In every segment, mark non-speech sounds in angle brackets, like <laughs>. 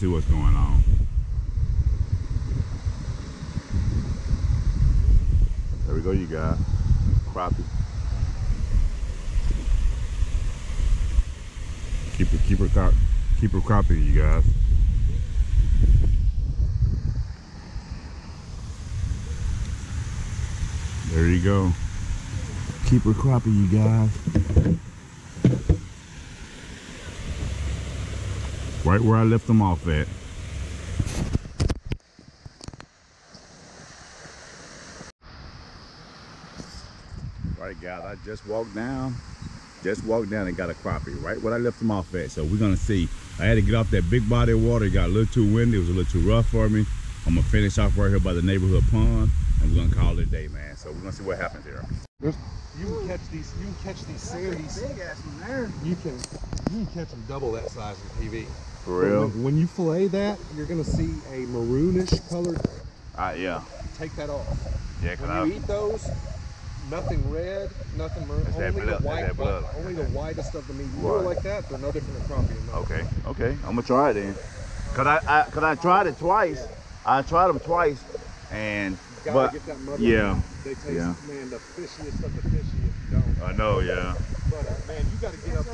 see what's going on. There we go, you guys. Crappie. Keep it, keep cro- keep it crappie, you guys. There you go. Keep it crappie, you guys. Right where I left them off at. Right, guys, I just walked down. Just walked down and got a crappie right where I left them off at. So we're gonna see. I had to get off that big body of water. It got a little too windy. It was a little too rough for me. I'm gonna finish off right here by the neighborhood pond, and we're gonna call it a day, man. So we're gonna see what happens here. You can catch these. You can catch these sandies. Big ass one there. You can. You can catch them double that size in TV. For But When, when you fillet that, you're gonna see a maroonish colored. Uh, yeah. Take that off. Yeah, cause When I, you eat those, nothing red, nothing maroon. It's that Only blood- the it's white. that blood. Only the whitest of the meat. You Right. like that, they're no different than crappie. in my Okay, okay. I'm gonna try it then. Cause I, I cause I tried it twice. I tried them twice, and gotta but get that mother. yeah, They taste, yeah. man, the fishiest of the fishy if you don't. I know, yeah. But uh, man, you gotta get up.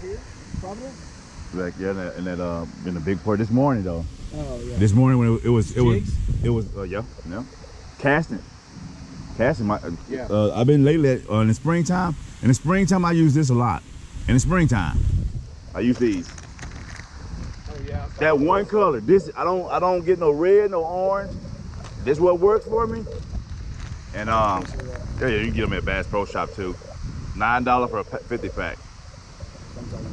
Here, probably. Like yeah, in that, in that uh, in the big port this morning though. Oh yeah. This morning when it, it was, it was, it was, uh, yeah, yeah, casting, casting. My, uh, Yeah. uh, I've been lately uh, in the springtime. In the springtime, I use this a lot. In the springtime, I use these. Oh yeah. That one color. This I don't I don't get no red, no orange. This what works for me. And um, yeah, yeah, you can get them at Bass Pro Shop too. Nine dollar for a fifty pack.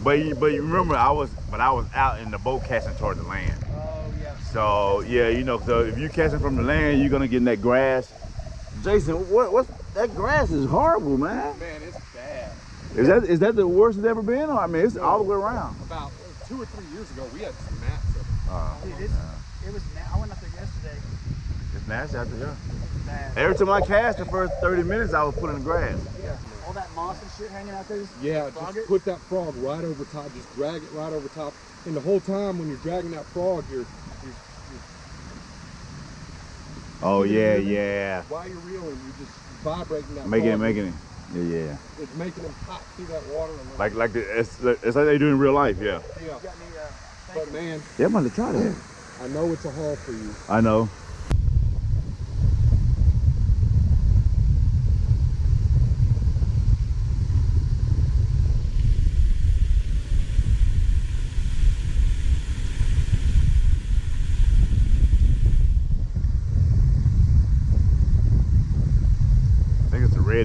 But you, but you remember I was but I was out in the boat casting toward the land. Oh yeah. So yeah, you know, so if you're casting from the land, you're gonna get in that grass. Jason, what what's that grass is horrible, man. Man, it's bad. Is that is that the worst it's ever been? Or I mean, it's all the way around. About two or three years ago, we had some mats of Uh, Dude, it's, it was. na- I went up there yesterday. it's nasty out there. It was bad. Every time I cast the first 30 minutes, I was putting in the grass. Yeah. That moss and shit hanging out there. just Yeah, frog just it. put that frog right over top. Just drag it right over top. And the whole time when you're dragging that frog, you're, you're, you're Oh yeah, yeah. while you're reeling, you're just vibrating that Making it, frog. making it. Yeah, yeah. It's making them pop through that water. And Like, like the, it's, it's like they do in real life. Yeah. yeah. You got any, uh, But man, Yeah, I'm gonna try that. I know it's a haul for you. I know.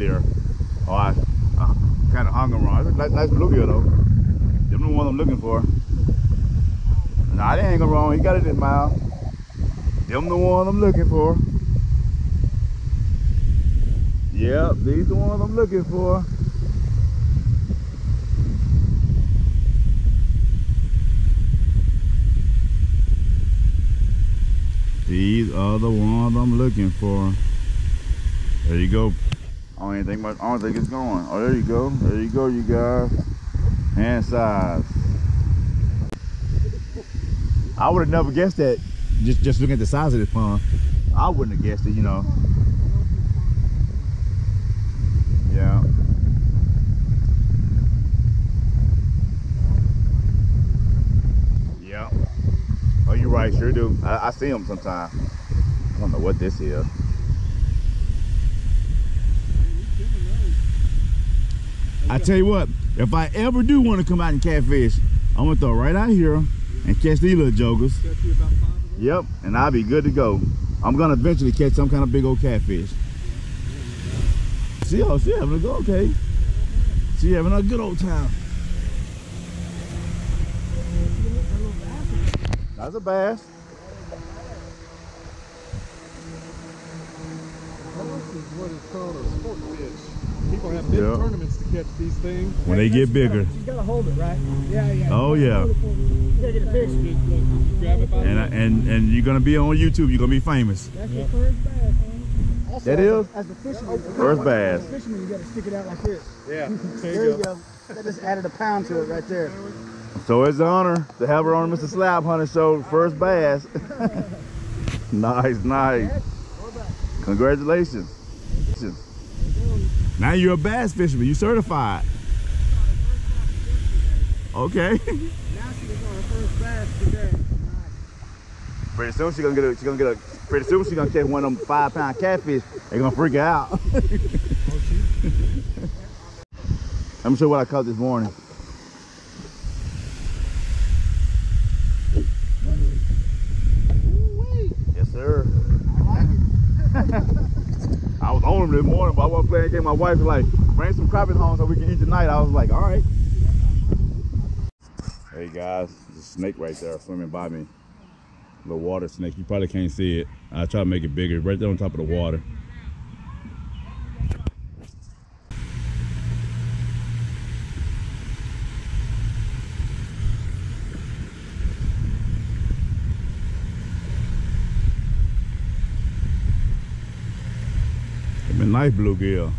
Ear. Oh, I kind of hung them wrong. Nice, nice bluegill though. Them the one I'm looking for. Nah, they ain't go wrong. He got it in mouth. Them the one I'm looking for. Yep, these the ones I'm looking for. These are the ones I'm looking for. There you go. I don't even think much, I don't think it's going. Oh, there you go. There you go, you guys. Hand size. I would have never guessed that. Just just looking at the size of this pond, I wouldn't have guessed it. You know. Yeah. Yeah. Oh, you're right. Sure do. I, I see them sometimes. I don't know what this is. I tell you what, if I ever do want to come out and catfish, I'm gonna throw right out here and catch these little jokers. Yep, and I'll be good to go. I'm gonna eventually catch some kind of big old catfish. See, oh, she having a good, okay. She having a good old time. That's a bass. Is what is called a sport fish. People have big Yeah. tournaments to catch these things. When they get bigger. You gotta hold it, right? Yeah, yeah. Oh yeah. You gotta get a picture. Grab it by And the and and you're gonna be on YouTube. You're gonna be famous. That's your first bass, man. Also, That as a- fisherman. First bass. As a fisherman, you gotta stick it out like this. Yeah, There you go. That just added a pound to it right there. So it's an honor to have her on Mr. Slab Hunter Show, first bass. <laughs> nice, nice. Congratulations. Now you're a bass fisherman. You certified. Okay. Now on her first bass today. Pretty soon she's gonna get a, she's gonna get a pretty soon she's gonna catch one of them five pound catfish. They're gonna freak out. Let me show you what I caught this morning. Yes, sir. I was on him this morning, I wasn't playing. Came my wife was like, bring some crappie home so we can eat tonight. I was like, all right. Hey guys, there's a snake right there swimming by me. Little water snake. You probably can't see it. I try to make it bigger. Right there on top of the water. It's a nice bluegill.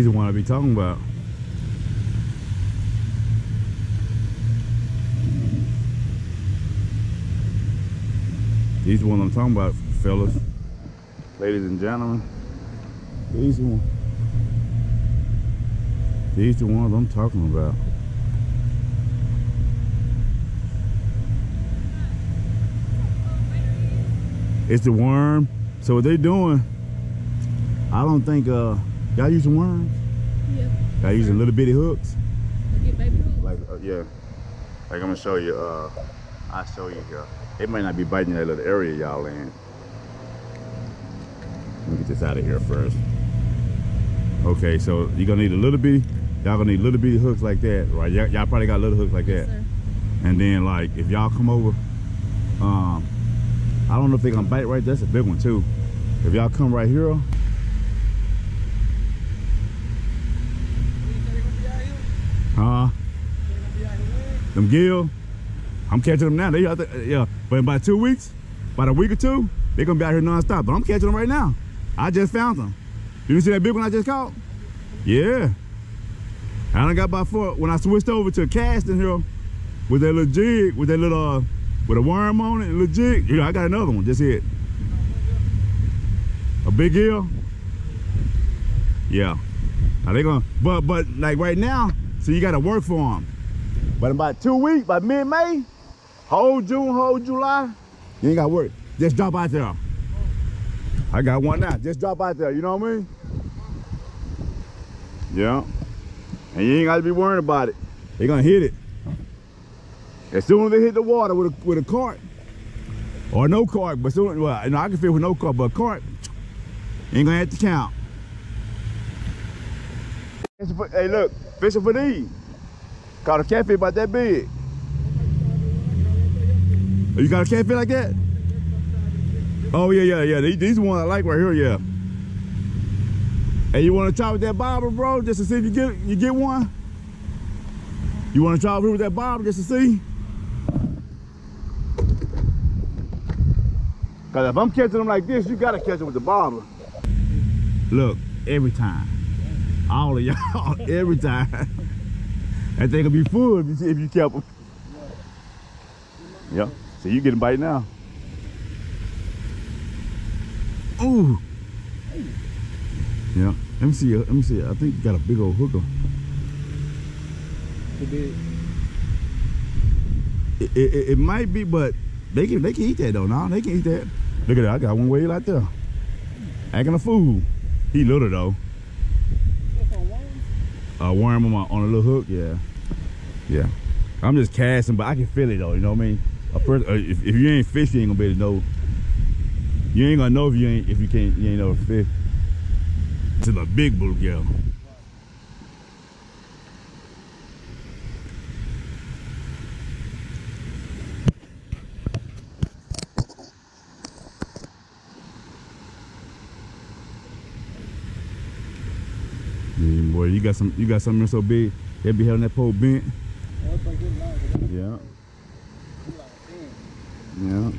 He's the one I be talking about. He's the one I'm talking about, fellas. Ladies and gentlemen. These the one. These the ones I'm talking about. It's the worm. So what they doing, I don't think uh y'all using worms? Yeah. Y'all using little bitty hooks? Get baby hook. Like uh, yeah. Like I'm gonna show you uh I'll show you here. It might not be biting that little area y'all in. Let me get this out of here first. Okay, so you're gonna need a little bitty, y'all gonna need little bitty hooks like that, right? Y'all probably got little hooks like that. And then like if y'all come over, um, I don't know if they gonna bite right. That's a big one too. If y'all come right here, huh? Them gill, I'm catching them now. They out there, yeah, but in about two weeks, about a week or two, they gonna be out here nonstop. But I'm catching them right now. I just found them. You see that big one I just caught? Yeah. I done got about four. When I switched over to casting here with that little jig, with that little, uh, with a worm on it, little jig, you know, I got another one, just hit. A big gill? Yeah. Now they gonna, but, but like right now, so you gotta work for them. But in about two weeks, by mid-May, whole June, whole July, you ain't gotta work. Just drop out there. I got one now. Just drop out there, you know what I mean? Yeah. And you ain't gotta be worrying about it. They gonna hit it. As soon as they hit the water with a with a cart, or no cart, but soon well, you know, I can fit with no cart, but a cart, ain't gonna have to count. Hey, look, fishing for these. Caught a catfish about that big. Oh, you got a catfish like that? Oh yeah, yeah, yeah. These, these the ones I like right here, yeah. Hey, you want to try with that bobber, bro, just to see if you get you get one? You want to try over here with that bobber just to see? Cause if I'm catching them like this, you gotta catch them with the bobber. Look, every time, all of y'all, <laughs> every time. That thing will be full if you if you kept them. Yeah. So you getting bite now. Ooh. Yeah. Let me see. uh, Let me see. I think you got a big old hooker. It, it, it, it might be, but they can they can eat that though. Now they can eat that. Look at that. I got one way right there. Acting a fool. He little though. A worm on, my, on a little hook. Yeah, yeah. I'm just casting, but I can feel it though. You know what I mean? A person, uh, if, if you ain't fish, you ain't gonna be able to know. You ain't gonna know if you ain't if you can't you ain't know fish. It's a big bluegill. Boy, you got some you got something so big, they be having that pole bent. That's like good line. but that's Yeah, yeah.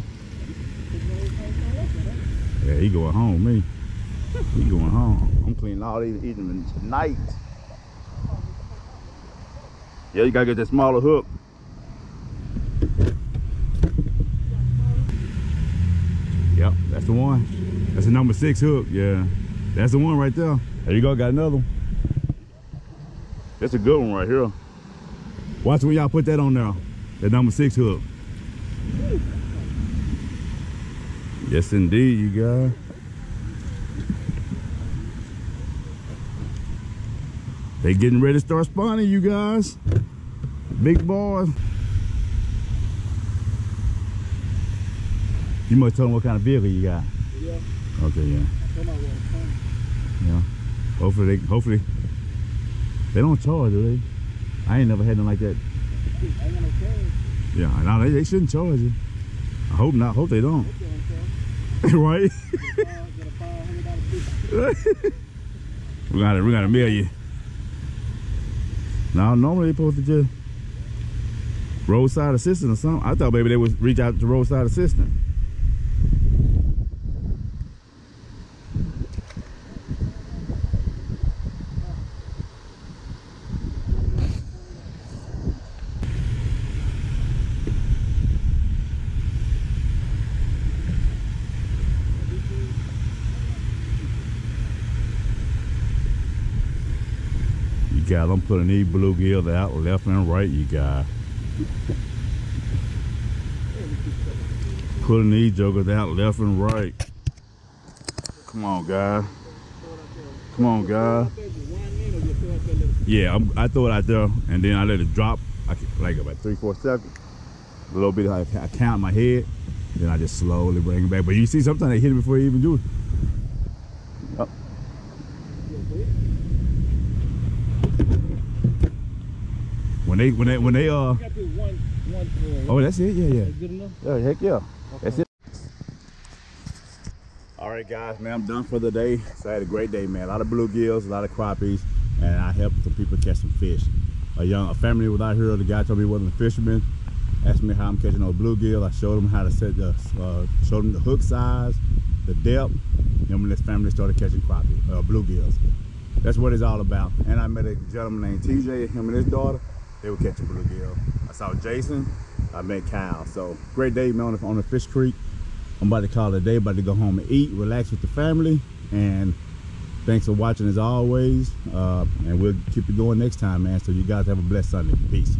Yeah, he going home, me. He going home. I'm cleaning all these even tonight. Yeah, you gotta get that smaller hook. Yep, that's the one. That's the number six hook. Yeah, that's the one right there. There you go, got another one. That's a good one right here. Watch when y'all put that on there. That number six hook. Yes, indeed, you guys. They getting ready to start spawning, you guys. Big boys. You must tell them what kind of vehicle you got. Yeah. Okay, yeah. Come on, well. Yeah. Hopefully, they, hopefully, they don't charge, do they? I ain't never had them like that. Got. Yeah, no, they, they shouldn't charge you. I hope not. Hope they don't. <laughs> Right? <laughs> a hundred dollar fee. we we gotta mail you. Now, normally they supposed to just roadside assistance or something. I thought maybe they would reach out to roadside assistant. Them putting these bluegills out left and right, you got. Putting these jokers out left and right. Come on, guys. Come on, guys. Yeah, I'm, I throw it out there and then I let it drop I can- like about three, four seconds. A little bit, I, I count my head. Then I just slowly bring it back. But you see, sometimes they hit it before you even do it. When they, when they, when they, uh, You got to do one, one. Uh, oh, that's it. Yeah, yeah. That's good enough. Yeah, heck yeah. That's it. All right, guys, man, I'm done for the day. So I had a great day, man. A lot of bluegills, a lot of crappies, and I helped some people catch some fish. A young, a family was out here. The guy told me he wasn't a fisherman. Asked me how I'm catching those bluegill. I showed him how to set the, uh, showed him the hook size, the depth. Him and his family started catching crappie, uh, bluegills. That's what it's all about. And I met a gentleman named TJ, him and his daughter. They were catching bluegill. I saw Jason. I met Kyle. So great day, man, on the, Fish Creek. I'm about to call it a day, about to go home and eat, relax with the family. And thanks for watching as always. Uh, and we'll keep it going next time, man. So you guys have a blessed Sunday. Peace.